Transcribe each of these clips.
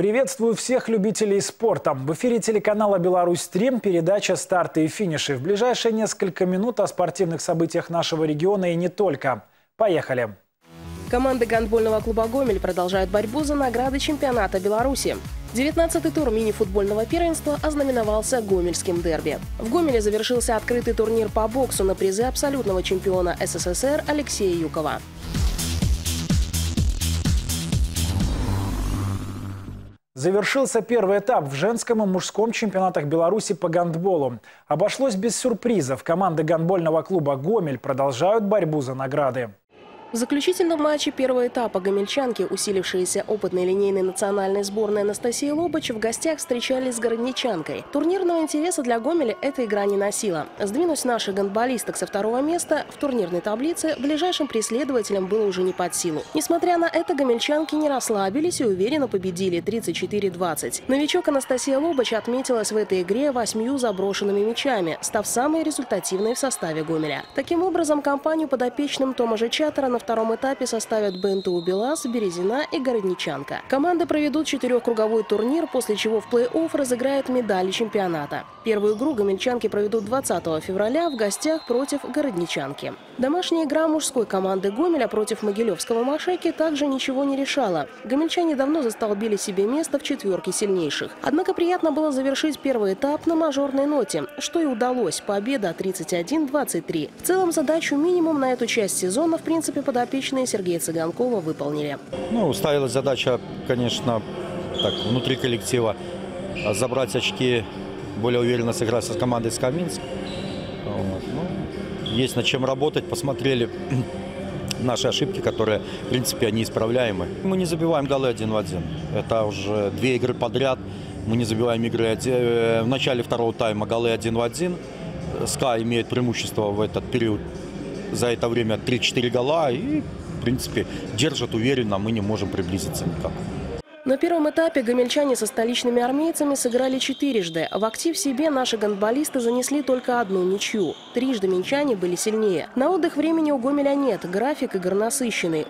Приветствую всех любителей спорта. В эфире телеканала «Беларусь Стрим» передача «Старты и финиши». В ближайшие несколько минут о спортивных событиях нашего региона и не только. Поехали! Команды гандбольного клуба «Гомель» продолжают борьбу за награды чемпионата Беларуси. 19-й тур мини-футбольного первенства ознаменовался гомельским дерби. В Гомеле завершился открытый турнир по боксу на призы абсолютного чемпиона СССР Алексея Юкова. Завершился первый этап в женском и мужском чемпионатах Беларуси по гандболу. Обошлось без сюрпризов. Команды гандбольного клуба «Гомель» продолжают борьбу за награды. В заключительном матче первого этапа гомельчанки, усилившиеся опытной линейной национальной сборной Анастасии Лобач, в гостях встречались с городничанкой. Турнирного интереса для Гомеля эта игра не носила. Сдвинуть наших гандболисток со второго места в турнирной таблице ближайшим преследователям было уже не под силу. Несмотря на это, гомельчанки не расслабились и уверенно победили 34-20. Новичок Анастасия Лобач отметилась в этой игре восьмью заброшенными мячами, став самой результативной в составе Гомеля. Таким образом, компанию подопечным Тома Жечатора на втором этапе составят БНТУ «Белаз», «Березина» и «Городничанка». Команды проведут четырехкруговой турнир, после чего в плей-офф разыграют медали чемпионата. Первую игру гомельчанки проведут 20 февраля в гостях против «Городничанки». Домашняя игра мужской команды Гомеля против Могилевского Машеки также ничего не решала. Гомельчане давно застолбили себе место в четверке сильнейших. Однако приятно было завершить первый этап на мажорной ноте, что и удалось. Победа 31-23. В целом задачу минимум на эту часть сезона в принципе подопечные Сергея Цыганкова выполнили. Ну, ставилась задача, конечно, так, внутри коллектива забрать очки, более уверенно сыграть с командой Скаминск. Вот. Ну, есть над чем работать, посмотрели наши ошибки, которые, в принципе, они исправляемы. Мы не забиваем голы один в один. Это уже две игры подряд. Мы не забиваем игры в начале второго тайма голы один в один. СКА имеет преимущество в этот период за это время 3-4 гола и, в принципе, держат уверенно, мы не можем приблизиться никак. На первом этапе гомельчане со столичными армейцами сыграли четырежды. В актив себе наши гандболисты занесли только одну ничью. Трижды минчане были сильнее. На отдых времени у Гомеля нет, график игр.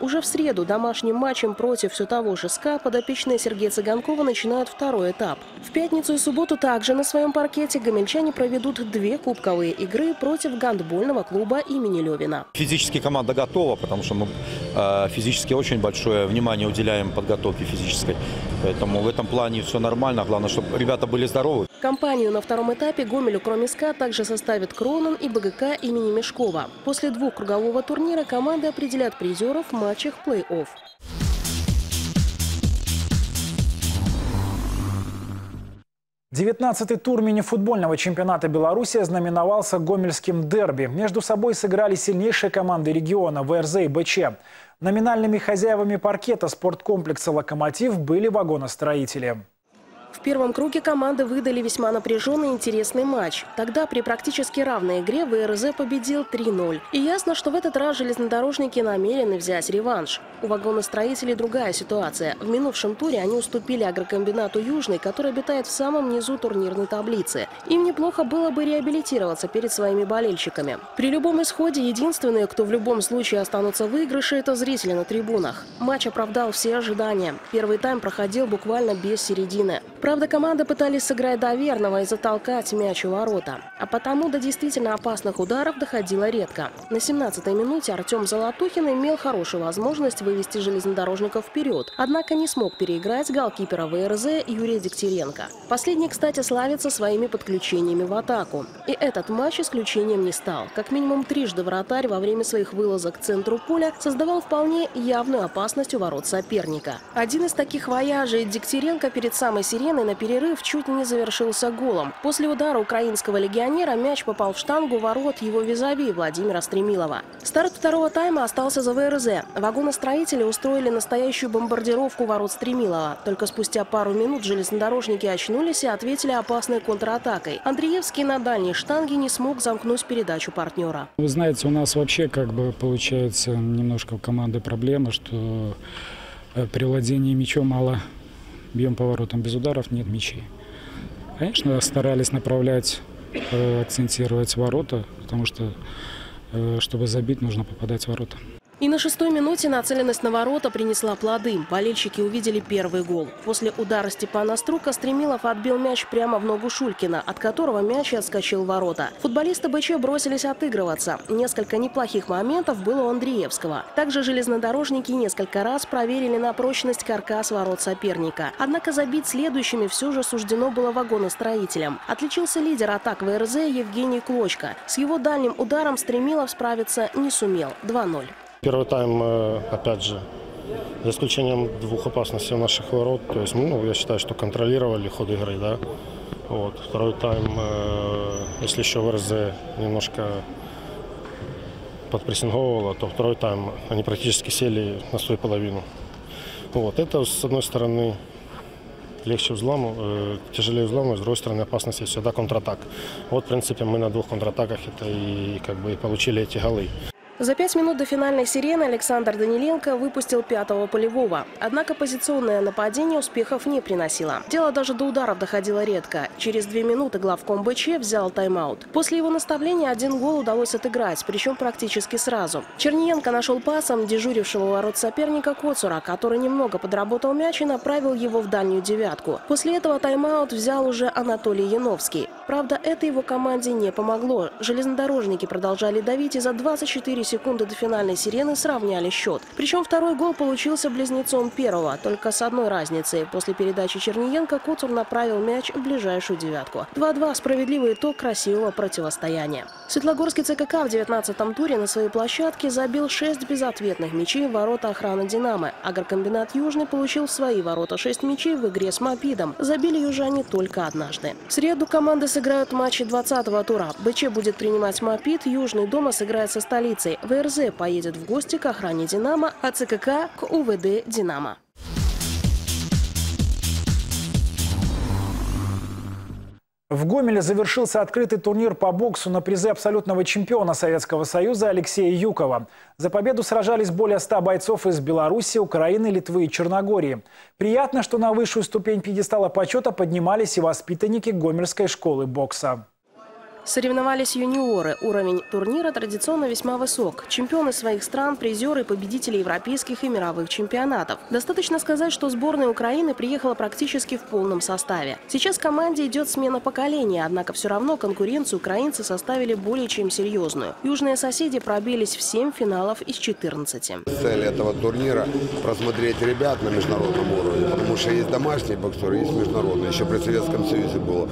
Уже в среду домашним матчем против все того же СКА подопечные Сергея Цыганкова начинают второй этап. В пятницу и субботу также на своем паркете гомельчане проведут две кубковые игры против гандбольного клуба имени Левина. Физически команда готова, потому что мы э, физически очень большое внимание уделяем подготовке физической. Поэтому в этом плане все нормально. Главное, чтобы ребята были здоровы. Компанию на втором этапе Гомелю, кроме СКА, также составит Кронон и БГК имени Мешкова. После двухкругового турнира команды определят призеров в матчах плей-офф. Девятнадцатый тур мини-футбольного чемпионата Беларуси знаменовался гомельским дерби. Между собой сыграли сильнейшие команды региона ВРЗ и БЧ. Номинальными хозяевами паркета спорткомплекса «Локомотив» были вагоностроители. В первом круге команды выдали весьма напряженный и интересный матч. Тогда при практически равной игре ВРЗ победил 3-0. И ясно, что в этот раз железнодорожники намерены взять реванш. У вагоностроителей другая ситуация. В минувшем туре они уступили агрокомбинату «Южный», который обитает в самом низу турнирной таблицы. Им неплохо было бы реабилитироваться перед своими болельщиками. При любом исходе единственные, кто в любом случае останутся в это зрители на трибунах. Матч оправдал все ожидания. Первый тайм проходил буквально без середины. Правда, команды пытались сыграть доверного и затолкать мяч у ворота. А потому до действительно опасных ударов доходило редко. На 17-й минуте Артем Золотухин имел хорошую возможность вывести железнодорожников вперед, однако не смог переиграть голкипера ВРЗ Юрия Дегтяренко. Последний, кстати, славится своими подключениями в атаку. И этот матч исключением не стал. Как минимум трижды вратарь во время своих вылазок к центру поля создавал вполне явную опасность у ворот соперника. Один из таких вояжей Дегтяренко перед самой сиреной сборной на перерыв чуть не завершился голом. После удара украинского легионера мяч попал в штангу ворот его визави Владимира Стремилова. Старт второго тайма остался за ВРЗ. Вагоностроители устроили настоящую бомбардировку ворот Стремилова. Только спустя пару минут железнодорожники очнулись и ответили опасной контратакой. Андреевский на дальней штанге не смог замкнуть передачу партнера. Вы знаете, у нас вообще как бы получается немножко у команды проблема, что э, при владении мячом мало бьем поворотом без ударов, нет мячей. Конечно, старались направлять, э, акцентировать ворота, потому что, э, чтобы забить, нужно попадать в ворота. И на шестой минуте нацеленность на ворота принесла плоды. Болельщики увидели первый гол. После удара Степана Струка Стремилов отбил мяч прямо в ногу Шулькина, от которого мяч отскочил в ворота. Футболисты БЧ бросились отыгрываться. Несколько неплохих моментов было у Андреевского. Также железнодорожники несколько раз проверили на прочность каркас ворот соперника. Однако забить следующими все же суждено было вагоностроителям. Отличился лидер атак ВРЗ Евгений Клочко. С его дальним ударом Стремилов справиться не сумел. 2-0. Первый тайм, э, опять же, за исключением двух опасностей у наших ворот, то есть, ну, я считаю, что контролировали ход игры, да. Вот. Второй тайм, э, если еще ВРЗ немножко подпрессинговывало, то второй тайм они практически сели на свою половину. Вот. Это, с одной стороны, легче взлому, э, тяжелее взлому, с другой стороны, опасность всегда контратак. Вот, в принципе, мы на двух контратаках это и как бы получили эти голы. За пять минут до финальной сирены Александр Даниленко выпустил пятого полевого. Однако позиционное нападение успехов не приносило. Дело даже до ударов доходило редко. Через две минуты главком БЧ взял тайм-аут. После его наставления один гол удалось отыграть, причем практически сразу. Черниенко нашел пасом дежурившего ворот соперника Коцура, который немного подработал мяч и направил его в дальнюю девятку. После этого тайм-аут взял уже Анатолий Яновский. Правда, это его команде не помогло. Железнодорожники продолжали давить и за 24 секунды до финальной сирены сравняли счет. Причем второй гол получился близнецом первого, только с одной разницей. После передачи Черниенко Коцур направил мяч в ближайшую девятку. 2-2 – справедливый итог красивого противостояния. Светлогорский ЦКК в 19-м туре на своей площадке забил 6 безответных мячей в ворота охраны «Динамо». Агрокомбинат «Южный» получил в свои ворота 6 мячей в игре с «Мопидом». Забили южане только однажды. В среду команды сыграют матчи 20-го тура. БЧ будет принимать «Мопид», Южный дома сыграет со столицей. ВРЗ поедет в гости к охране «Динамо», а ЦКК к УВД «Динамо». В Гомеле завершился открытый турнир по боксу на призы абсолютного чемпиона Советского Союза Алексея Юкова. За победу сражались более 100 бойцов из Беларуси, Украины, Литвы и Черногории. Приятно, что на высшую ступень пьедестала почета поднимались и воспитанники Гомельской школы бокса. Соревновались юниоры. Уровень турнира традиционно весьма высок. Чемпионы своих стран, призеры и победители европейских и мировых чемпионатов. Достаточно сказать, что сборная Украины приехала практически в полном составе. Сейчас команде идет смена поколения, однако все равно конкуренцию украинцы составили более чем серьезную. Южные соседи пробились в 7 финалов из 14. Цель этого турнира – просмотреть ребят на международном уровне, потому что есть домашние боксеры, есть международные. Еще при Советском Союзе было.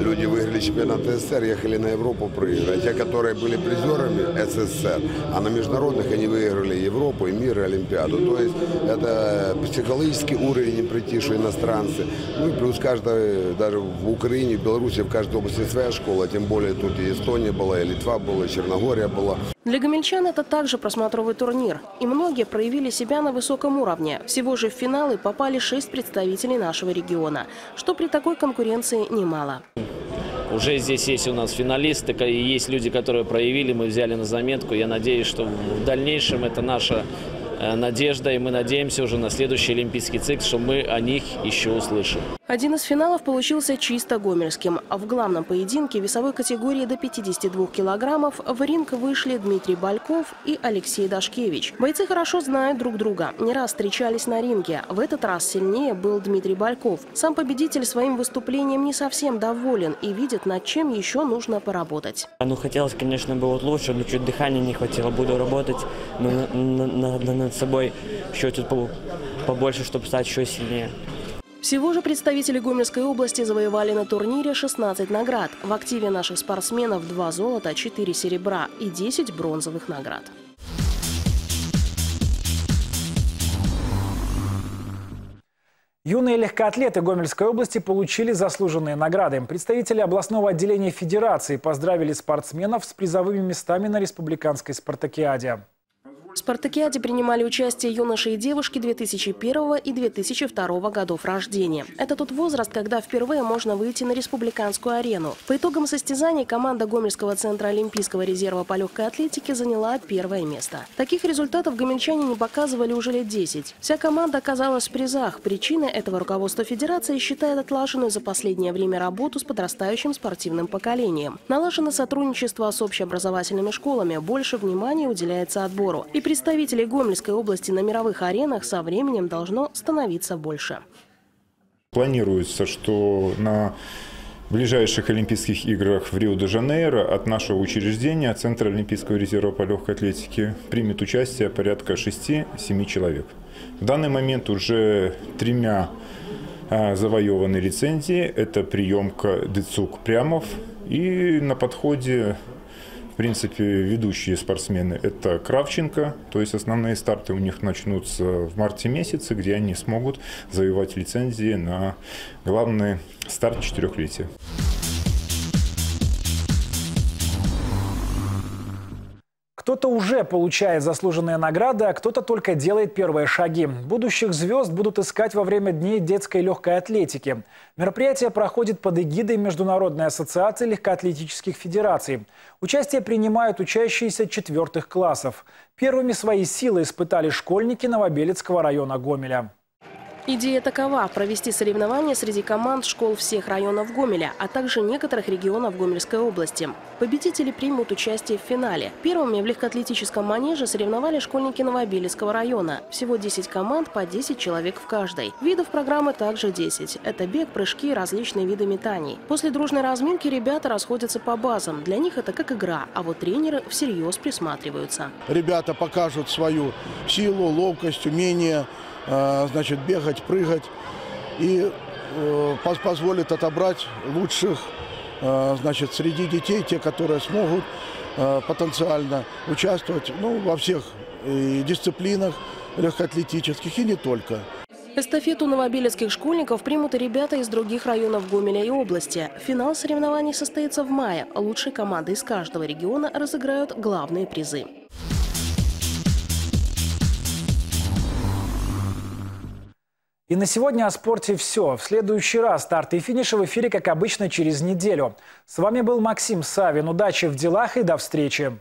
Люди выиграли чемпионат СССР, ехали на Европу проиграть. Те, которые были призерами СССР, а на международных они выиграли Европу, и мир, и Олимпиаду. То есть это психологический уровень притиши иностранцы. Ну и плюс каждая, даже в Украине, в Беларуси, в каждой области своя школа. Тем более тут и Эстония была, и Литва была, и Черногория была. Для гомельчан это также просмотровый турнир. И многие проявили себя на высоком уровне. Всего же в финалы попали шесть представителей нашего региона, что при такой конкуренции немало. Уже здесь есть у нас финалисты, есть люди, которые проявили, мы взяли на заметку. Я надеюсь, что в дальнейшем это наша надежда, и мы надеемся уже на следующий Олимпийский цикл, что мы о них еще услышим. Один из финалов получился чисто гомельским. В главном поединке весовой категории до 52 килограммов в ринг вышли Дмитрий Бальков и Алексей Дашкевич. Бойцы хорошо знают друг друга, не раз встречались на ринге. В этот раз сильнее был Дмитрий Бальков. Сам победитель своим выступлением не совсем доволен и видит, над чем еще нужно поработать. Ну, хотелось, конечно, было лучше, но чуть дыхания не хватило. Буду работать но на, на, на, над собой еще чуть побольше, чтобы стать еще сильнее. Всего же представители Гомельской области завоевали на турнире 16 наград. В активе наших спортсменов 2 золота, 4 серебра и 10 бронзовых наград. Юные легкоатлеты Гомельской области получили заслуженные награды. Представители областного отделения Федерации поздравили спортсменов с призовыми местами на республиканской спартакиаде. Спартакиаде принимали участие юноши и девушки 2001 и 2002 годов рождения. Это тот возраст, когда впервые можно выйти на республиканскую арену. По итогам состязаний команда Гомельского центра Олимпийского резерва по легкой атлетике заняла первое место. Таких результатов гомельчане не показывали уже лет 10. Вся команда оказалась в призах. Причиной этого руководство Федерации считает отлаженную за последнее время работу с подрастающим спортивным поколением. Налажено сотрудничество с общеобразовательными школами, больше внимания уделяется отбору. И Представителей Гомельской области на мировых аренах со временем должно становиться больше. Планируется, что на ближайших Олимпийских играх в Рио-де-Жанейро от нашего учреждения, Центра Олимпийского резерва по легкой атлетике, примет участие порядка 6-7 человек. В данный момент уже тремя а, завоеваны лицензии. Это приемка Децук Прямов и на подходе в принципе, ведущие спортсмены – это Кравченко, то есть основные старты у них начнутся в марте месяце, где они смогут завоевать лицензии на главный старт четырехлетия. Кто-то уже получает заслуженные награды, а кто-то только делает первые шаги. Будущих звезд будут искать во время Дней детской легкой атлетики. Мероприятие проходит под эгидой Международной ассоциации легкоатлетических федераций. Участие принимают учащиеся четвертых классов. Первыми свои силы испытали школьники Новобелецкого района Гомеля. Идея такова – провести соревнования среди команд школ всех районов Гомеля, а также некоторых регионов Гомельской области. Победители примут участие в финале. Первыми в легкоатлетическом манеже соревновали школьники Новобелецкого района. Всего 10 команд по 10 человек в каждой. Видов программы также 10. Это бег, прыжки и различные виды метаний. После дружной разминки ребята расходятся по базам. Для них это как игра, а вот тренеры всерьез присматриваются. Ребята покажут свою силу, ловкость, умение – значит, бегать, прыгать и э, позволит отобрать лучших э, значит, среди детей, те, которые смогут потенциально участвовать ну, во всех дисциплинах легкоатлетических и не только. Эстафету новобелецких школьников примут и ребята из других районов Гомеля и области. Финал соревнований состоится в мае. Лучшие команды из каждого региона разыграют главные призы. И на сегодня о спорте все. В следующий раз старт и финиш в эфире, как обычно, через неделю. С вами был Максим Савин. Удачи в делах и до встречи.